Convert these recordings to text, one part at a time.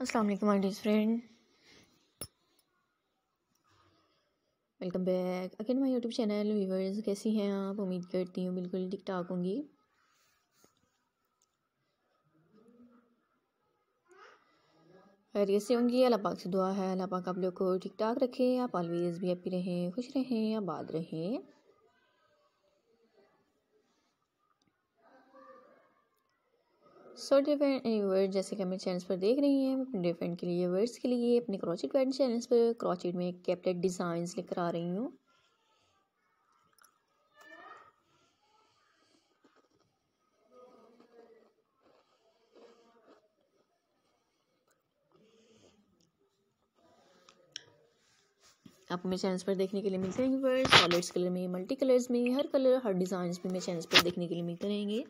अस्सलाम वालेकुम my dear friend welcome back again my YouTube channel viewers कैसी हैं आप? उम्मीद करती हूँ बिल्कुल ठीक ठाक होंगी। खैरियत से होंगी। अल्लाह पाक से दुआ है। अल्लाह पाक आप लोग को ठीक ठाक रखें। आप ऑलवेज़ भी हैप्पी रहें, खुश रहें, आबाद रहें। सो डिफरेंट वर्ड जैसे कि हमें चैनल पर देख रही हैं डिफरेंट के लिए वर्ड्स के लिए, अपने क्रॉचिट पैटर्न चैनल पर क्रॉचिट में कैपलेट डिज़ाइंस लेकर आ रही हूँ। आप मेरे चैनल पर देखने के लिए मिलते रहेंगे वर्ड सॉलिड्स कलर में मल्टी कलर्स में, हर कलर हर डिज़ाइन भी मेरे चैनल पर देखने के लिए मिलते रहेंगे।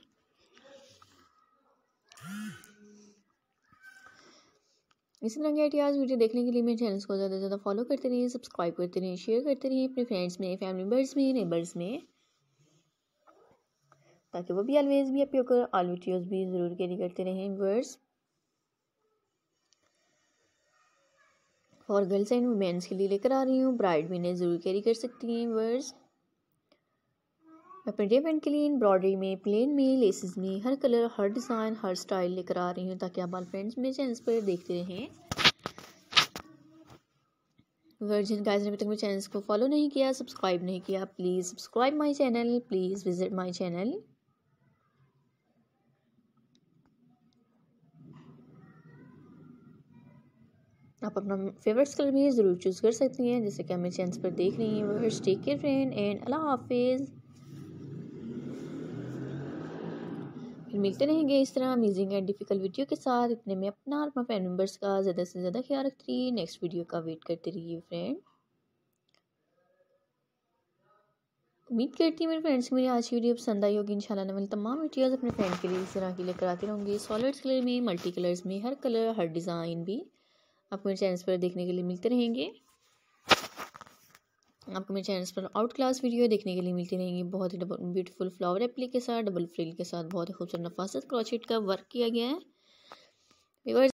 इसी तरह के आइडियाज़ वीडियो देखने के लिए मेरे चैनल को ज़्यादा से ज़्यादा फॉलो करते रहिए सब्सक्राइब करते रहिए शेयर करते रहिए, अपने फ्रेंड्स में फैमिली मेंबर्स में नेबर्स में। ताकि वो भी ऑलवेज भी अपने होकर ऑल वीडियोज़ भी ज़रूर कैरी करते रहें वर्स और गर्ल्स एंड वुमेंस के लिए लेकर आ रही हूँ ब्राइड भी इन्हें ज़रूर कैरी कर सकती हैं वर्स मैं प्रिंटेड एंड क्लीन ब्रॉडरी में प्लेन में लेसेस में, हर कलर हर डिज़ाइन हर स्टाइल लेकर आ रही हूँ ताकि आप फ्रेंड्स मेरे चैनल पर देखते रहें। वर्जिन गाइस ने अभी तक मेरे चैनल को फॉलो नहीं किया सब्सक्राइब नहीं किया please subscribe my channel please visit my channel आप अपना फेवरेट्स कलर भी ज़रूर चूज़ कर सकती हैं जैसे कि हमें चैनल पर देख रही हैं। Verse take care friend and Allah हाफिज़ फिर मिलते रहेंगे इस तरह अमेजिंग एंड डिफ़िकल्ट वीडियो के साथ। इतने में अपना और अपना फैमिली मेंबर्स का ज़्यादा से ज़्यादा ख्याल रखती रहिए। नेक्स्ट वीडियो का वेट करते रहिए फ्रेंड उम्मीद करती हूँ मेरे फ्रेंड्स को मेरी आज की वीडियो पसंद आई होगी। इंशाल्लाह मैं तमाम वीडियोज़ अपने फ्रेंड के लिए इस तरह की लेकर आती रहूँगी। सॉलिड्स कलर में मल्टी कलर्स में, हर कलर हर डिज़ाइन भी आपको मेरे चैनल पर देखने के लिए मिलते रहेंगे। आपको मेरे चैनल पर आउट क्लास वीडियो देखने के लिए मिलती रहेंगी। बहुत ही डबल ब्यूटीफुल फ्लावर एप्ली के साथ डबल फ्रिल के साथ, बहुत ही खूबसूरत, नफासत क्रॉचिट का वर्क किया गया है।